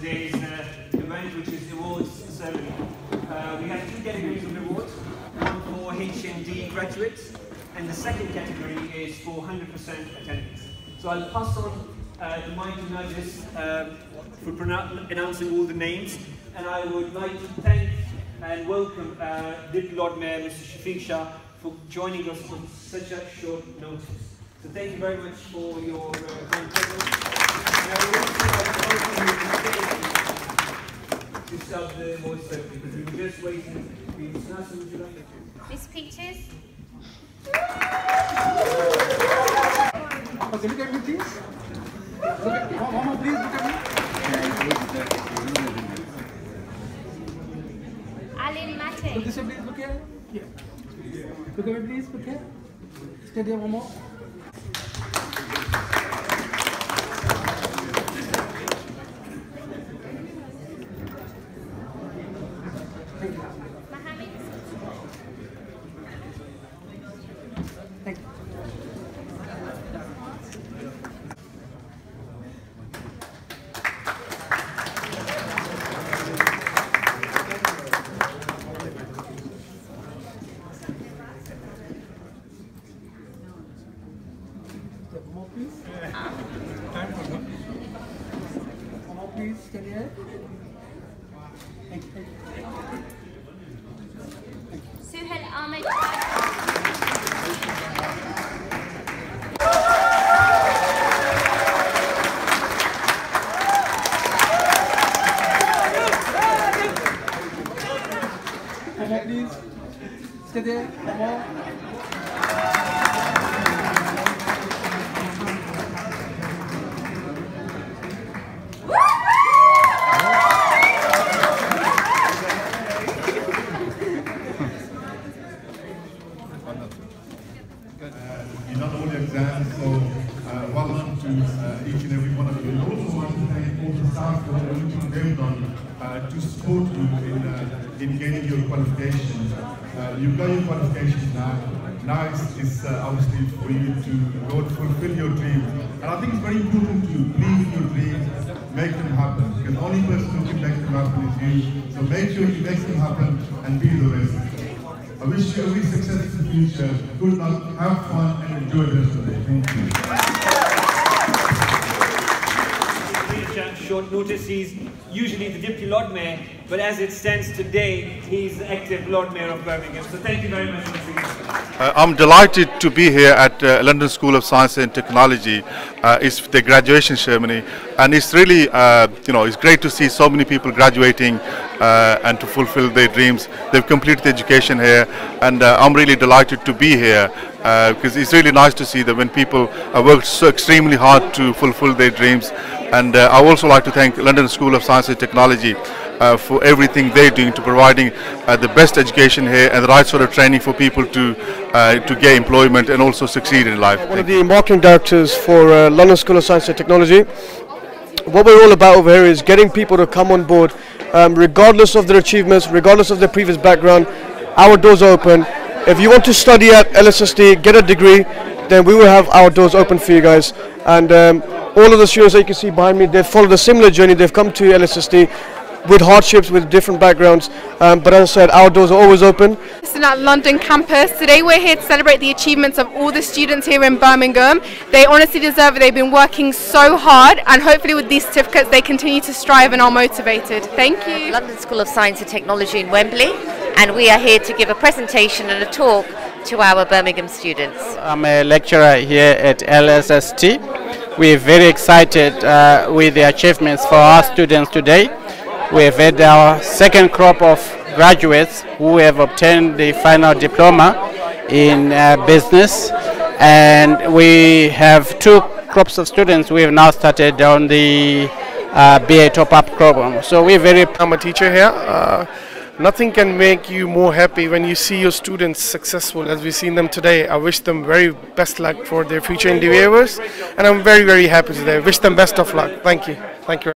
today's uh, event, which is the awards ceremony. Uh, we have two categories of awards, one for HND graduates, and the second category is for 100% attendance. So I'll pass on uh, the mic to Najis um, for announcing all the names, and I would like to thank and welcome uh, Deputy Lord Mayor Mr. Shafiq Shah for joining us on such a short notice. So thank you very much for your to start the voice ceremony because we were just waiting for you. Would you like Miss Peaches? Okay, look at me, please. Look at, Mama, please look at me. Look Mate? this way, please. Look here. Here. Look at me, please. Look here. Stay there one more. One more, please. Stand here. Thank you. Suhail Ahmed? Please. Stay there. One more. You're not all exams, so uh, welcome to uh, each and every one of you. And also want to thank all the staff done uh, to support you in, uh, in getting your qualifications. Uh, you've got your qualifications now. Now it's, it's uh, obviously for you to go to fulfill your dreams. And I think it's very important to believe in your dreams, make them happen. Because the only person who can make them happen is you. So make sure you make them happen and be the best. I wish you every success in the future. Good luck, have fun, and enjoy the rest of the day. Thank you. Short notice. He's usually the Deputy Lord Mayor, but as it stands today, he's the active Lord Mayor of Birmingham. So thank you very much. Uh, I'm delighted to be here at uh, London School of Science and Technology. Uh, it's the graduation ceremony, and it's really, uh, you know, it's great to see so many people graduating uh, and to fulfill their dreams. They've completed the education here, and uh, I'm really delighted to be here because it's really nice to see that when people uh, work so extremely hard to fulfill their dreams. And uh, I also like to thank London School of Science and Technology uh, for everything they're doing to providing uh, the best education here and the right sort of training for people to uh, to get employment and also succeed in life. one of the marketing directors for uh, London School of Science and Technology. What we're all about over here is getting people to come on board, um, regardless of their achievements, regardless of their previous background. Our doors are open. If you want to study at LSST, get a degree, then we will have our doors open for you guys. And um, all of the students that you can see behind me, they've followed a similar journey. They've come to LSST with hardships, with different backgrounds. Um, but as I said, our doors are always open. Listen at London campus. Today we're here to celebrate the achievements of all the students here in Birmingham. They honestly deserve it. They've been working so hard and hopefully with these certificates they continue to strive and are motivated. Thank you. London School of Science and Technology in Wembley, and we are here to give a presentation and a talk to our Birmingham students. I'm a lecturer here at LSST. We're very excited uh, with the achievements for our students today. We've had our second crop of graduates who have obtained the final diploma in uh, business, and we have two crops of students who have now started on the uh, BA top-up program. So we're very I'm a teacher here. Nothing can make you more happy when you see your students successful as we've seen them today. I wish them very best luck for their future endeavors and I'm very very happy today. Wish them best of luck. Thank you. Thank you.